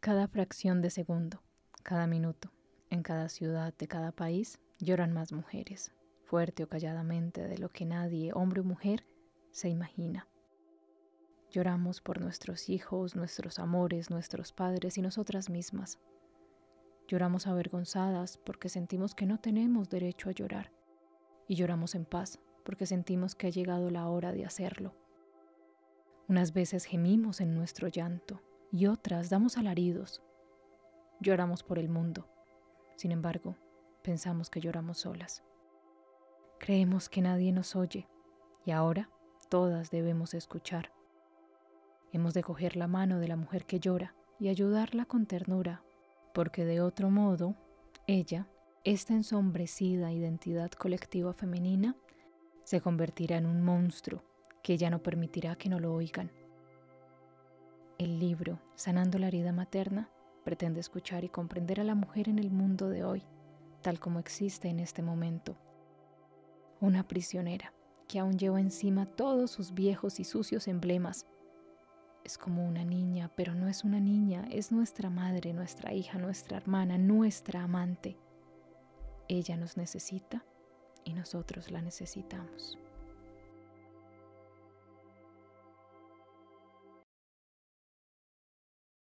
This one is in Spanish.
Cada fracción de segundo, cada minuto, en cada ciudad de cada país, lloran más mujeres, fuerte o calladamente, de lo que nadie, hombre o mujer, se imagina. Lloramos por nuestros hijos, nuestros amores, nuestros padres y nosotras mismas. Lloramos avergonzadas porque sentimos que no tenemos derecho a llorar. Y lloramos en paz porque sentimos que ha llegado la hora de hacerlo. Unas veces gemimos en nuestro llanto y otras damos alaridos. Lloramos por el mundo. Sin embargo, pensamos que lloramos solas. Creemos que nadie nos oye y ahora todas debemos escuchar. Hemos de coger la mano de la mujer que llora y ayudarla con ternura, porque de otro modo, ella, esta ensombrecida identidad colectiva femenina, se convertirá en un monstruo que ya no permitirá que no lo oigan. El libro, Sanando la herida materna, pretende escuchar y comprender a la mujer en el mundo de hoy, tal como existe en este momento. Una prisionera que aún lleva encima todos sus viejos y sucios emblemas. Es como una niña, pero no es una niña, es nuestra madre, nuestra hija, nuestra hermana, nuestra amante. Ella nos necesita y nosotros la necesitamos.